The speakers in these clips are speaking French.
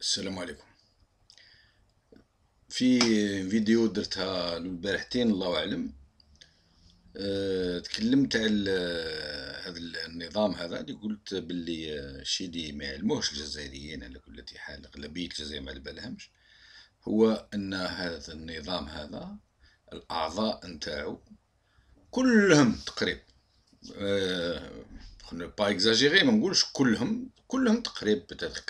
السلام عليكم. في فيديو درتها البارحتين الله أعلم. أه تكلمت على هذا النظام هذا اللي قلت باللي الشيء ما يعلموهش الجزائريين على كل حال أغلبية الجزائر ما بالهمش. هو أن هذا النظام هذا الأعضاء نتاعو كلهم تقريب أه با اكزاجيري ما نقولش كلهم كلهم تقريب بتاتر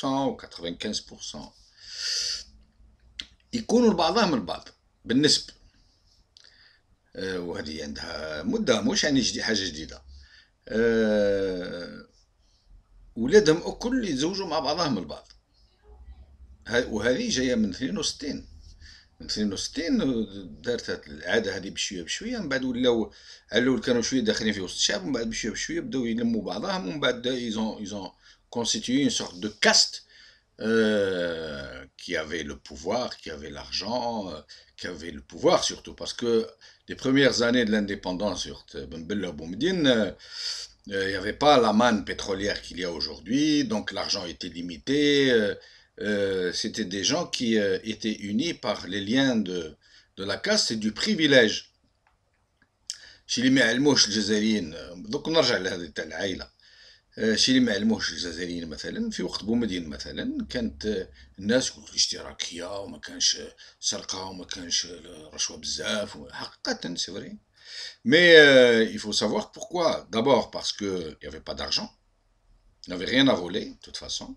90% و 95% يكونوا لبعضهم البعض بالنسبة وهذه عندها مدة مش يعني جديد حاجة جديدة. أه ولادهم الكل يتزوجوا مع بعضهم البعض. وهذه جاية من 62 من 62 دارت العادة هذه بشوية بشوية من بعد ولاو على الأول كانوا شوية داخلين في وسط الشعب ومن بعد بشوية بشوية بداو يلموا بعضهم ومن بعد إيزون إيزون constitué une sorte de caste euh, qui avait le pouvoir, qui avait l'argent, euh, qui avait le pouvoir surtout, parce que les premières années de l'indépendance sur Ben Bella Boumdine, euh, il n'y avait pas la manne pétrolière qu'il y a aujourd'hui, donc l'argent était limité. C'était des gens qui étaient unis par les liens de, de la caste et du privilège. شي اللي ما يعلموش الجزائريين دوك نرجع لهذه تاع العائله شي اللي ما علموش الجزائريين مثلا في وقت بومدين مثلا كانت الناس يقول اشتراكيه وما كانش سرقه وما كانش رشوه بزاف حقيقه سي فري Mais euh, il faut savoir pourquoi. D'abord parce qu'il n'y avait pas d'argent, il n'y avait rien à voler, de toute façon.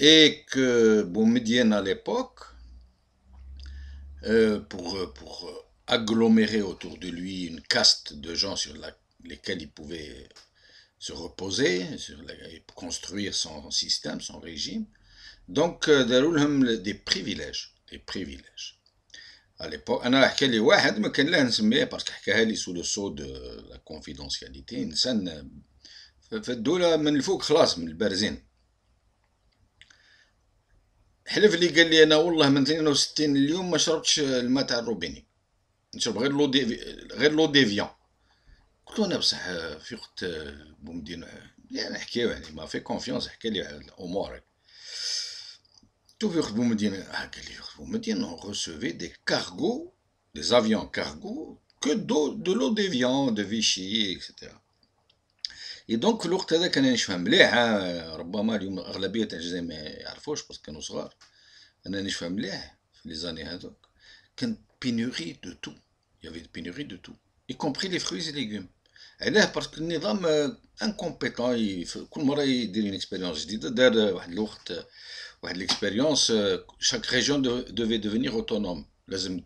Et que Boumedienne à l'époque, euh, pour, pour agglomérer autour de lui une caste de gens sur la, lesquels il pouvait se reposer, sur la, construire son système, son régime. Donc, داروا des privilèges, des privilèges. À l'époque, أنا أحكي لي واحد ما كان لا نسميه باسكو حكاها لي سو لو سو دو لا كونفيدونسياليتي إنسان في الدولة من الفوق خلاص من البارزين حلف لي قال لي أنا والله من 62 اليوم ما شربتش الماء تاع الروبيني نشرب غير لو دي غير لو ديفيان قلت له انا بصح في وقت بومدين يعني نحكيو يعني ما في كونفيونس حكى لي على الامور تو في وقت بومدين قال لي في وقت بومدين اون ريسيفي دي كارغو دي زافيون كارغو كو دو دو لو ديفيان دو فيشي اكسيتيرا اي دونك في الوقت هذا كان نفهم مليح ربما اليوم اغلبيه تاع الجزائر ما يعرفوش باسكو كانوا صغار. أنا نفهم مليح في لي زاني هذوك كانت. Il y avait une pénurie de tout, y compris les fruits et légumes. علاه باسكو النظام انكومبيتون كل مرة يدير اون اكسبيريونس جديدة. دار واحد الوقت واحد الاكسبيريونس شاك ريجيون دوفي ديفينير اوتونوم لازم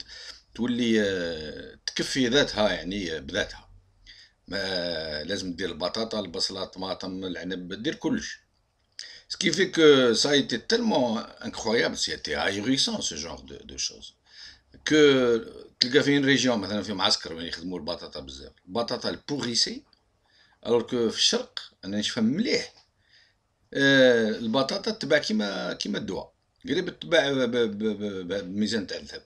تولي تكفي ذاتها يعني بذاتها. ما لازم دير البطاطا البصلة الطماطم العنب دير كلش. Ce qui fait que ça a été tellement incroyable, c'était ahurissant ce genre de, de choses. كو تلقى في ريجيون مثلا في معسكر وين يخدموا البطاطا بزاف البطاطا البوريسي الوغ كو في الشرق انا نفهم مليح آه البطاطا تباع كيما كيما الدواء قريب تباع بميزان تاع الذهب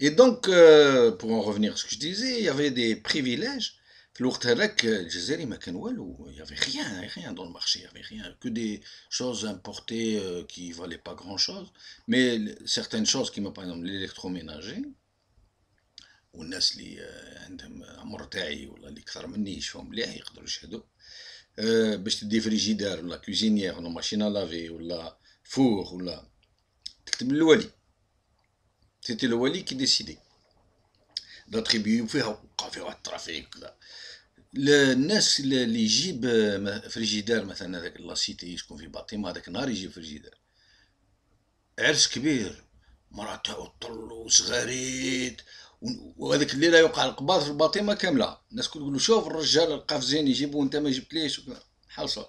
Et donc, euh, pour en revenir à ce que je disais, il y avait des privilèges. في الوقت هذاك الجزائري ما كان والو il y avait rien rien dans le marché il y avait rien que des choses importées euh, qui valaient pas grand chose mais certaines choses كيما par exemple l'électroménager والناس اللي عندهم عمر تاعي ولا اللي اكثر مني يشوفوا مليح يقدروا يشهدوا أه باش تدي فريجيدار ولا كوزينيير ولا ماشينا لافي ولا فور ولا تكتب للولي سيتي الولي كي ديسيدي داتريبيو فيها وقع فيها الترافيك الناس اللي يجيب فريجيدار مثلا هذاك لاسيتي يسكن في باطيمة هذاك النهار يجيب فريجيدار. عرس كبير. مرا تاعو طل وصغاريت وهذيك الليلة يوقع القباض في الباطيمة كاملة. الناس كل يقولوا شوف الرجال القفزين يجيبوا وانت ما جبتليش. حاصل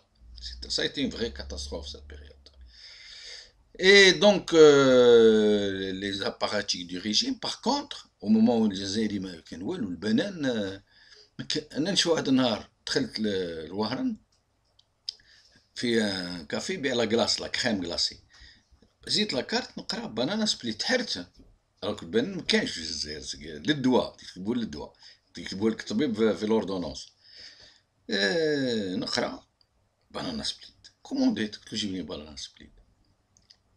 سايتي اون فري كاتاستروف سات بيريود Et donc, euh, les apparatchiks du régime, par contre, au moment où الجزائري ما كان والو البنان انا نشوف واحد النهار دخلت للوهران في كافي بيع لا كلاص لا كريم كلاسي زيت لاكارت نقرا بنانا سبليت حرت راك البنان مكانش في الجزائر للدواء تكتبوا للدواء تكتبوا لك الطبيب في لوردونونس اه نقرا بنانا سبليت كومونديت قلت له جيب لي بانانا سبليت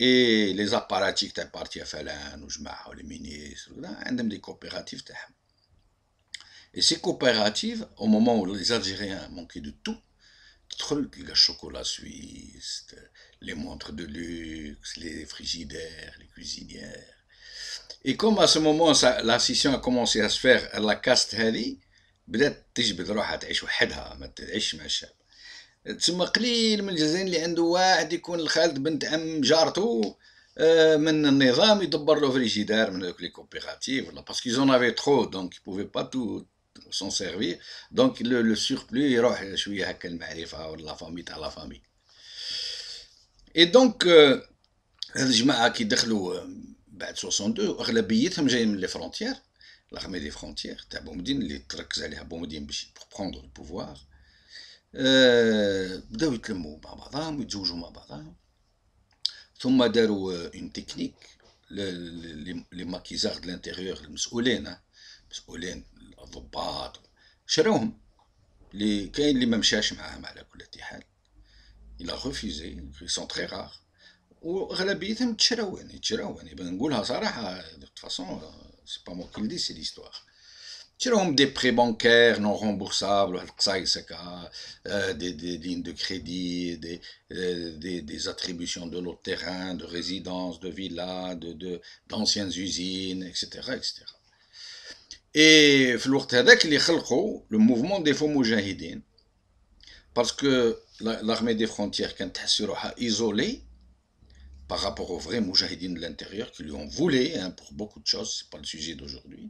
اي لي زاباراتيك تاع بارتي فلان وجماعه ولي مينيستر عندهم دي كوبيراتيف تاعهم اي سي كوبيراتيف او مومون où les Algériens manquaient de tout تدخل تلقى الشوكولا سويس لي مونتر دو لوكس لي فريجيدير لي كوزينيير اي كوم ا سو مومون لا سيسيون ا كومونسي ا سفير لا كاست هذه بدات تجبد روحها تعيش وحدها ما تعيش مع الشعب تسمى قليل من الجزائريين اللي عنده واحد يكون الخالد بنت عم جارته آه، من النظام يدبر له فريجيدار من هذوك لي كوبيراتيف ولا. باسكو زون افي ترو دونك يبوفي با تو سون سيرفير دونك لو سوربلو يروح شوية هكا المعرفة ولا لا فامي تاع لا فامي اي دونك هاد الجماعة كي دخلوا بعد 62 أغلبيتهم جايين من لي فرونتيير l'armée des frontières تاع بومدين اللي تركز عليها بومدين باش بروندر البوفوار بداو يتلموا مع بعضهم ويتزوجوا مع بعضهم. ثم داروا اون تكنيك لي ماكيزار دو لانتيريور المسؤولين مسؤولين الضباط شراوهم. اللي كاين اللي ما مشاش معاهم على كل حال إلى ريفوزي سون تري رار واغلبيتهم تشراو يعني تشراو يعني نقولها صراحة دو فاسون moi qui le dis, c'est l'histoire. Des prêts bancaires non remboursables, euh, des, des, lignes de crédit, des, euh, attributions de l'autre terrain, de résidences, de villas, de, d'anciennes usines, etc. etc. Et le mouvement des faux moujahidines, parce que l'armée des frontières, quand elle isolée, par rapport aux vrais moujahidines de l'intérieur qui lui ont volé hein, pour beaucoup de choses, c'est pas le sujet d'aujourd'hui.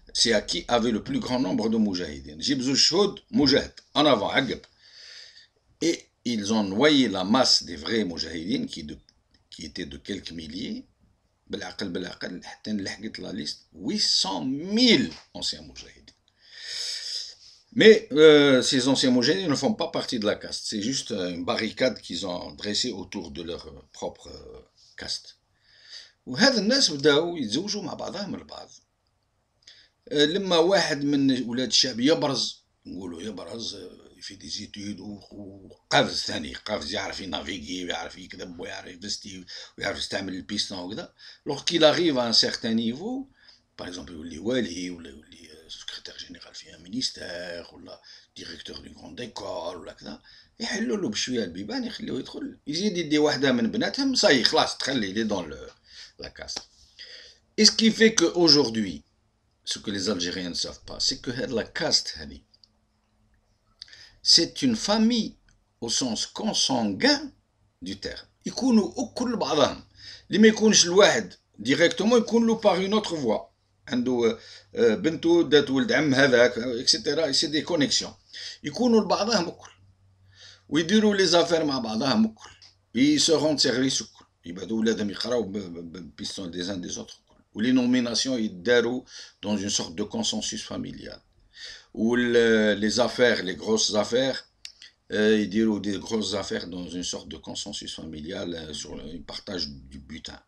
C'est à qui avait le plus grand nombre de moujahidines. Jibzou Shoud, moujahid, en avant, Agab. Et ils ont noyé la masse des vrais moujahidines qui, de, qui étaient de quelques milliers. بالعقل بالعقل حتى لحقت لا ليست 800 000 anciens moujahidines. Mais euh, ces anciens moujahidines ne font pas partie de la caste. C'est juste une barricade qu'ils ont dressée autour de leur propre caste. وهذا الناس بداو يتزوجوا مع بعضهم البعض لما واحد من ولاد الشعب يبرز نقولوا يبرز في دي زيتود وقفز ثاني قفز يعرف ينافيغي ويعرف يكذب ويعرف يفستي ويعرف يستعمل البيستون وكذا. لوغ كي لاغيف ان سيغتان نيفو باغ اكزومبل يولي والي ولا يولي سكرتير جينيرال في ان مينيستير ولا ديريكتور دو كروند ايكول ولا كذا. يحلوا له بشوية البيبان يخليوه يدخل. يزيد يدي واحدة من بناتهم صاي خلاص تخلي لي دون caste. Et ce qui fait qu'aujourd'hui, ce que les Algériens ne savent pas, c'est que la caste, c'est une famille au sens consanguin du terme. يكونوا كل بعضهم اللي ما يكونش الواحد ديريكتومون يكون له باغ اون اوتر فوا عنده بنته دات ولد عم هذاك اكسيتيرا سي دي كونيكسيون يكونوا لبعضهم الكل ويديروا لي زافير مع بعضهم الكل يسو سيرفيس الكل يبعدوا ولادهم يقراو بيستون دي زان دي زوتر où les nominations sont dans une sorte de consensus familial. Où les affaires, les grosses affaires, euh, ils diront des grosses affaires dans une sorte de consensus familial euh, sur le partage du butin.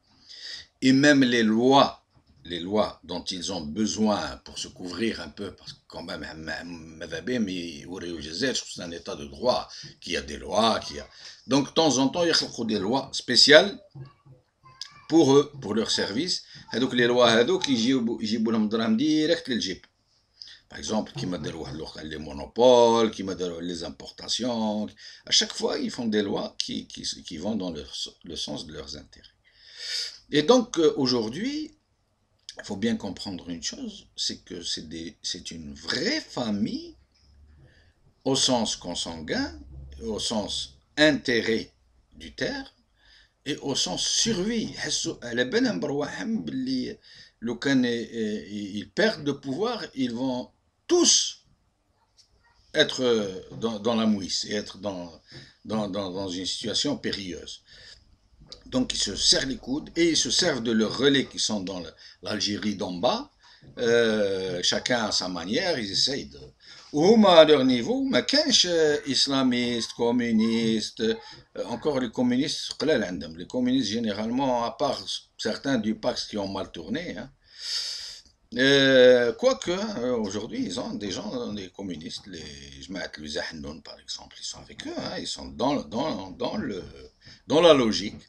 Et même les lois les lois dont ils ont besoin pour se couvrir un peu, parce que quand même, mais c'est un état de droit qui a des lois. Qui a... Donc, de temps en temps, il y a des lois spéciales pour eux, pour leur service. Donc, les lois, qui direct le jeep. Par exemple, qui m'a les monopoles, qui m'a les importations. À chaque fois, ils font des lois qui, qui, qui vont dans le, sens de leurs intérêts. Et donc, euh, aujourd'hui, il faut bien comprendre une chose, c'est que c'est une vraie famille au sens consanguin, au sens intérêt du et au sens survie. quand ils perdent de pouvoir, ils vont tous être dans, la mouisse et être dans, dans, dans, une situation périlleuse. Donc ils se serrent les coudes et ils se servent de leurs relais qui sont dans l'Algérie d'en bas. Euh, chacun à sa manière, ils essayent de, وهما à leur niveau ما كانش اسلاميست كومونيست encore les communistes قلال عندهم les communistes généralement à part certains du Pax qui ont mal tourné hein. Euh, quoique, euh, aujourd'hui, ils ont des gens, des communistes, les Jmaat Luzahannoun par exemple, ils sont avec eux, hein, ils sont dans, dans, dans, le, dans la logique.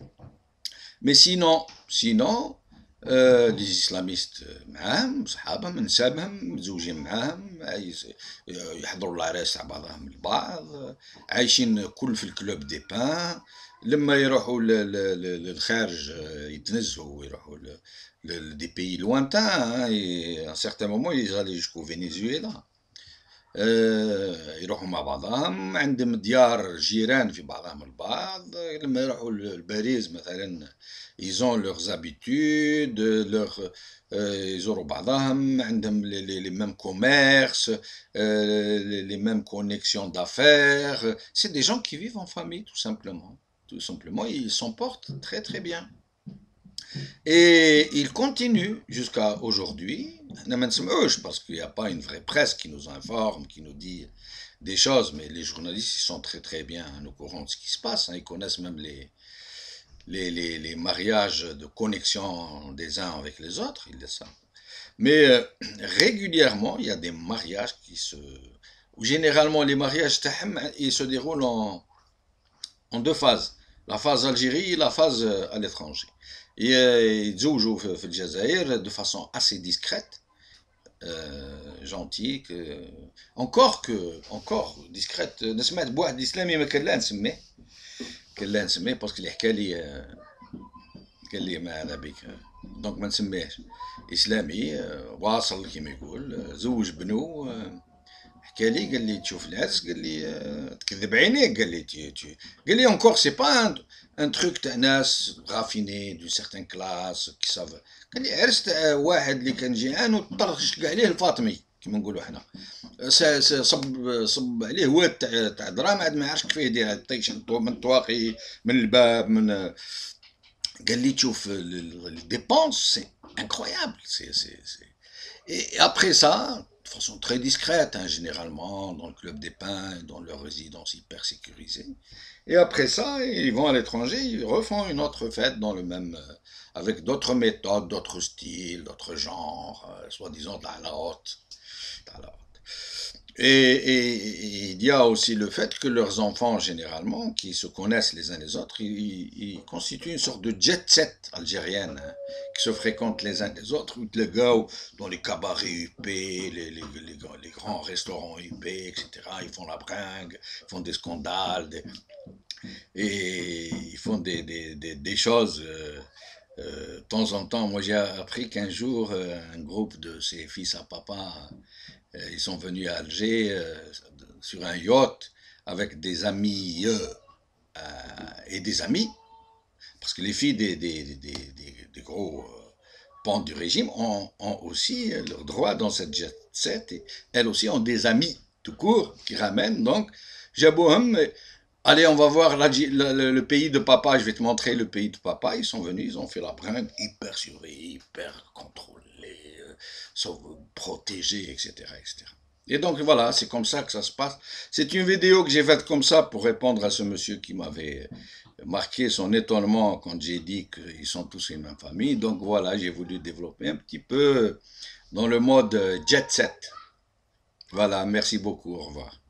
Mais sinon, sinon, les islamistes معاهم صحابهم نسابهم متزوجين معاهم يحضروا العراس تاع بعضهم البعض عايشين كل في الكلوب دي بان. لما يروحوا للخارج يتنزهوا ويروحوا دي بيي لوانتان ان سيغتان مومون يزالي جوسكو فنزويلا يروحوا مع بعضهم عندهم ديار جيران في بعضهم البعض لما يروحوا لباريس مثلا ils ont leurs habitudes, leur, euh, ils auront بعضهم عندهم les, les, les mêmes commerces, euh, les, les mêmes connexions d'affaires. C'est des gens qui vivent en famille tout simplement. Tout simplement, ils s'en portent très très bien. Et ils continuent jusqu'à aujourd'hui. Parce qu'il n'y a pas une vraie presse qui nous informe, qui nous dit des choses, mais les journalistes ils sont très très bien au courant de ce qui se passe. Hein. Ils connaissent même les, les, les, mariages de connexion des uns avec les autres, ils le savent. Mais euh, régulièrement, il y a des mariages qui se... Généralement, les mariages ils se déroulent en, en deux phases. La phase Algérie et la phase euh, à l'étranger. Et euh, ils jouent de façon assez discrète, euh, gentille, que, encore que, encore discrète. نسمعت بواحد إسلامي ما كان لا نسميه كان لا نسميه باسكو اللي حكى لي قال لي ما على بك دونك ما نسميهش اسلامي واصل كيما يقول زوج بنو حكى لي قال لي تشوف العرس قال لي تكذب عينيك قال لي تي تي قال لي اونكور سي با ان تروك تاع ناس غافيني دو سيغتان كلاس كي ساف قال لي عرس تاع واحد اللي كان جيعان وطرش كاع عليه الفاطمي كيما نقولوا حنا. صب صب عليه واد تاع تاع درام عاد ما عرفش كيف يدير الطيش من الطواقي من الباب من قال لي تشوف لي ديبونس سي انكرويابل سي سي سي Et après ça, de façon très discrète, hein, généralement, dans le club des pins, dans leur résidence hyper sécurisée. Et après ça, ils vont à l'étranger, ils refont une autre fête dans le même, avec d'autres méthodes, d'autres styles, d'autres genres, euh, soi-disant de la. Et, il y a aussi le fait que leurs enfants, généralement, qui se connaissent les uns les autres, ils, constituent une sorte de jet set algérienne, hein, qui se fréquentent les uns les autres, les gars dans les cabarets UP, les, grands restaurants UP, etc., ils font la bringue, ils font des scandales, et ils font des, choses... Euh, temps en temps, moi j'ai appris qu'un jour, euh, un groupe de ses fils à papa, euh, ils sont venus à Alger sur un yacht avec des amis et des amis, parce que les filles des, des, des, des gros pans du régime ont, ont, aussi leur droit dans cette jet set, et elles aussi ont des amis tout court qui ramènent. Donc Jabouham Allez, on va voir le, pays de papa, je vais te montrer le pays de papa. Ils sont venus, ils ont fait la bringue, hyper surveillés, hyper contrôlés, euh, protégés, etc., etc. Et donc voilà, c'est comme ça que ça se passe. C'est une vidéo que j'ai faite comme ça pour répondre à ce monsieur qui m'avait marqué son étonnement quand j'ai dit qu'ils sont tous une même famille. Donc voilà, j'ai voulu développer un petit peu dans le mode jet set. Voilà, merci beaucoup, au revoir.